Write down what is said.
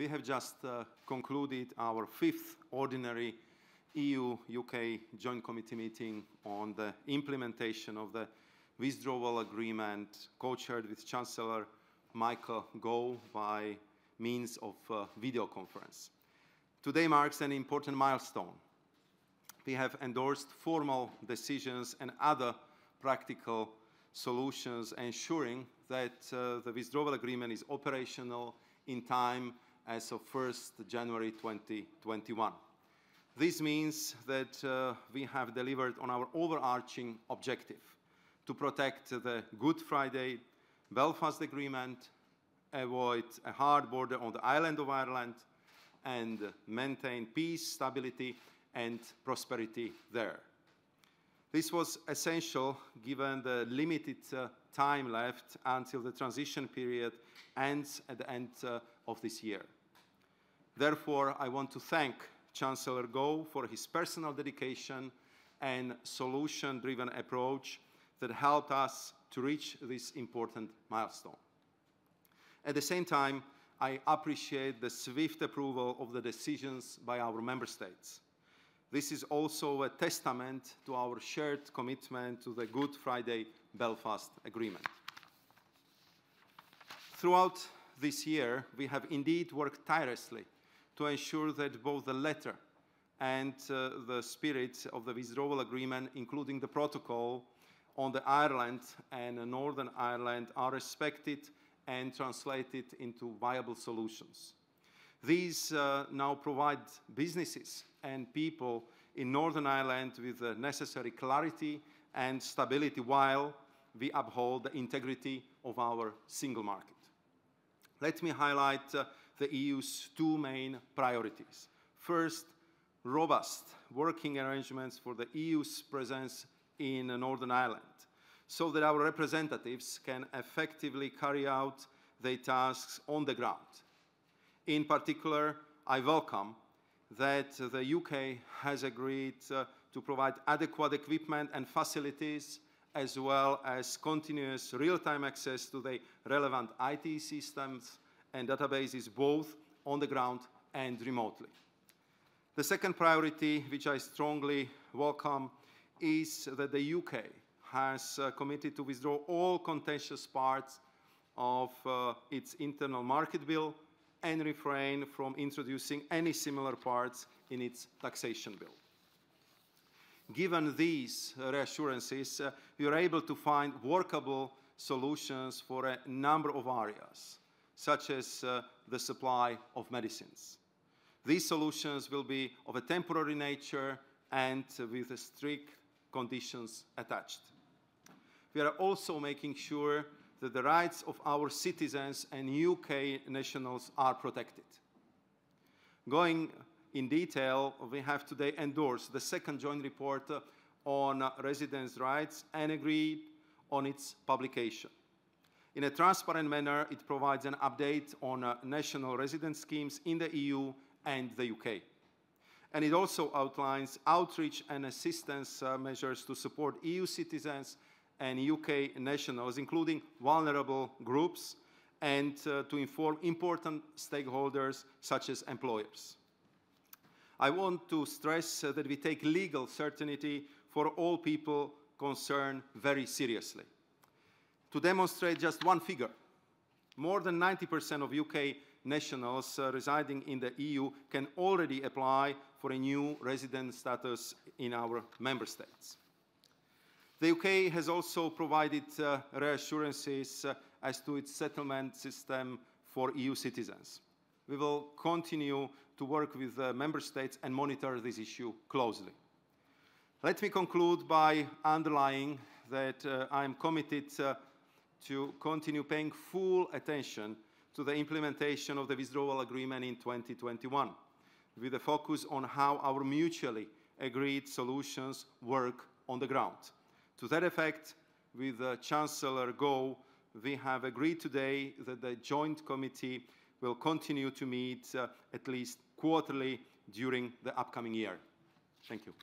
we have just uh, concluded our fifth ordinary EU-UK Joint Committee meeting on the implementation of the withdrawal agreement co-chaired with Chancellor Michael Gove by means of uh, video conference. Today marks an important milestone. We have endorsed formal decisions and other practical solutions ensuring that uh, the withdrawal agreement is operational in time as of 1st January 2021. This means that uh, we have delivered on our overarching objective to protect the Good Friday Belfast Agreement, avoid a hard border on the island of Ireland, and maintain peace, stability, and prosperity there. This was essential given the limited uh, time left until the transition period ends at the end uh, of this year. Therefore, I want to thank Chancellor Gove for his personal dedication and solution-driven approach that helped us to reach this important milestone. At the same time, I appreciate the swift approval of the decisions by our member states. This is also a testament to our shared commitment to the Good Friday Belfast Agreement. Throughout this year, we have indeed worked tirelessly to ensure that both the letter and uh, the spirit of the withdrawal agreement, including the protocol on the Ireland and Northern Ireland, are respected and translated into viable solutions. These uh, now provide businesses and people in Northern Ireland with the necessary clarity and stability while we uphold the integrity of our single market. Let me highlight uh, the EU's two main priorities. First, robust working arrangements for the EU's presence in Northern Ireland so that our representatives can effectively carry out their tasks on the ground. In particular, I welcome that the UK has agreed uh, to provide adequate equipment and facilities as well as continuous real-time access to the relevant IT systems and databases both on the ground and remotely. The second priority, which I strongly welcome, is that the UK has uh, committed to withdraw all contentious parts of uh, its internal market bill and refrain from introducing any similar parts in its taxation bill. Given these reassurances, uh, we are able to find workable solutions for a number of areas such as uh, the supply of medicines. These solutions will be of a temporary nature and uh, with strict conditions attached. We are also making sure that the rights of our citizens and UK nationals are protected. Going in detail, we have today endorsed the second joint report uh, on residents' rights and agreed on its publication. In a transparent manner, it provides an update on uh, national residence schemes in the EU and the UK. And it also outlines outreach and assistance uh, measures to support EU citizens and UK nationals, including vulnerable groups, and uh, to inform important stakeholders such as employers. I want to stress uh, that we take legal certainty for all people concerned very seriously to demonstrate just one figure. More than 90% of UK nationals uh, residing in the EU can already apply for a new resident status in our member states. The UK has also provided uh, reassurances uh, as to its settlement system for EU citizens. We will continue to work with the member states and monitor this issue closely. Let me conclude by underlining that uh, I am committed uh, to continue paying full attention to the implementation of the withdrawal agreement in 2021, with a focus on how our mutually agreed solutions work on the ground. To that effect, with uh, Chancellor Gove, we have agreed today that the Joint Committee will continue to meet uh, at least quarterly during the upcoming year. Thank you.